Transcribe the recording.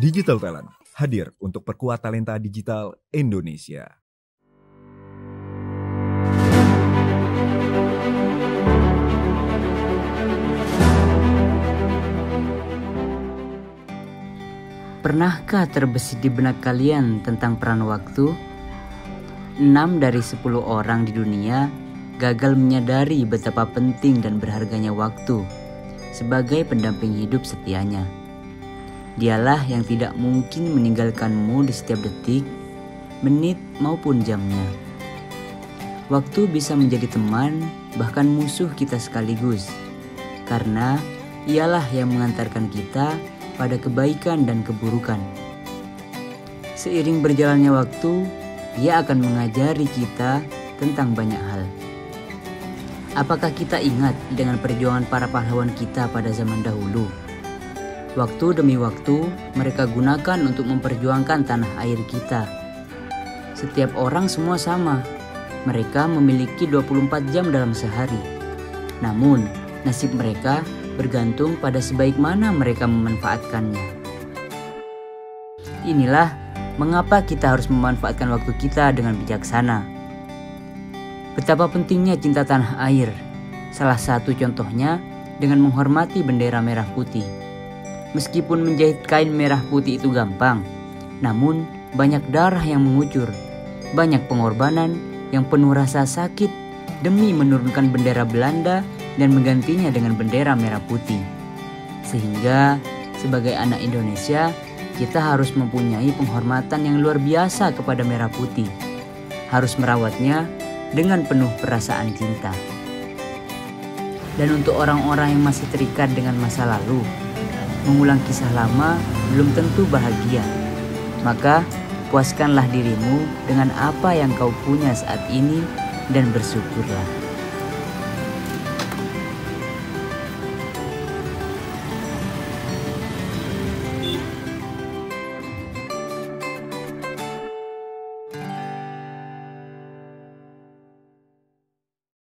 Digital Talent hadir untuk perkuat talenta digital Indonesia. Pernahkah terbesit di benak kalian tentang peran waktu? 6 dari 10 orang di dunia gagal menyadari betapa penting dan berharganya waktu sebagai pendamping hidup setianya. Dialah yang tidak mungkin meninggalkanmu di setiap detik, menit maupun jamnya. Waktu bisa menjadi teman, bahkan musuh kita sekaligus, karena ialah yang mengantarkan kita pada kebaikan dan keburukan. Seiring berjalannya waktu, dia akan mengajari kita tentang banyak hal. Apakah kita ingat dengan perjuangan para pahlawan kita pada zaman dahulu? Waktu demi waktu, mereka gunakan untuk memperjuangkan tanah air kita. Setiap orang semua sama. Mereka memiliki 24 jam dalam sehari. Namun, nasib mereka bergantung pada sebaik mana mereka memanfaatkannya. Inilah mengapa kita harus memanfaatkan waktu kita dengan bijaksana. Betapa pentingnya cinta tanah air. Salah satu contohnya dengan menghormati bendera merah putih. Meskipun menjahit kain merah putih itu gampang, namun banyak darah yang mengucur, banyak pengorbanan yang penuh rasa sakit demi menurunkan bendera Belanda dan menggantinya dengan bendera merah putih. Sehingga sebagai anak Indonesia, kita harus mempunyai penghormatan yang luar biasa kepada merah putih. Harus merawatnya dengan penuh perasaan cinta. Dan untuk orang-orang yang masih terikat dengan masa lalu, mengulang kisah lama belum tentu bahagia. Maka puaskanlah dirimu dengan apa yang kau punya saat ini dan bersyukurlah.